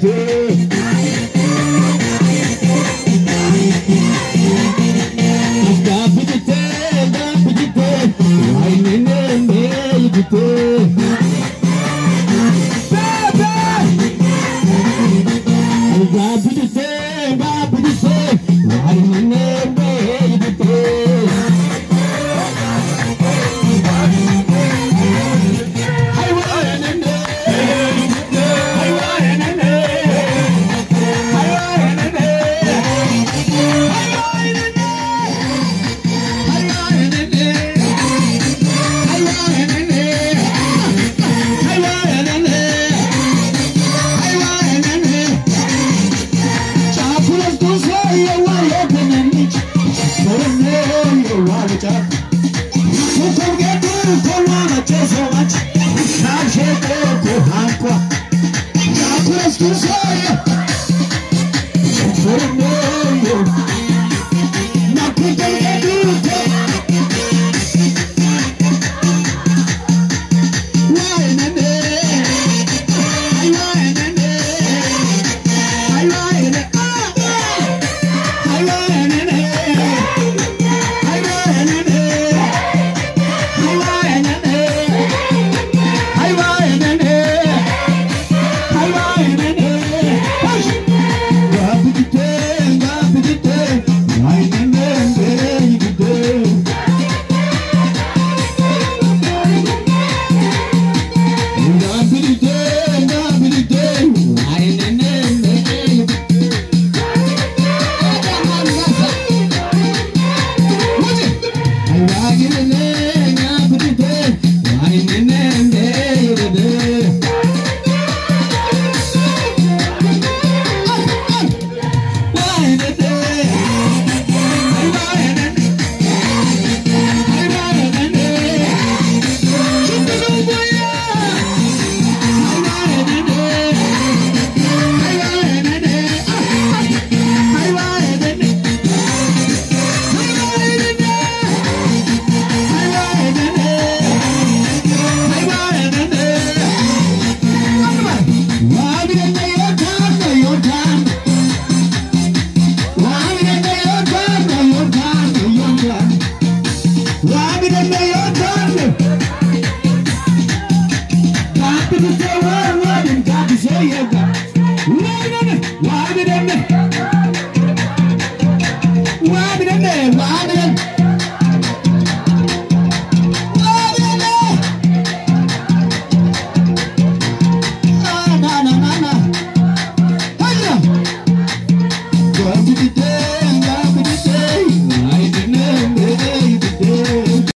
today. Stop it stop it. Why, nay, nay, you Now get in it. Get in there.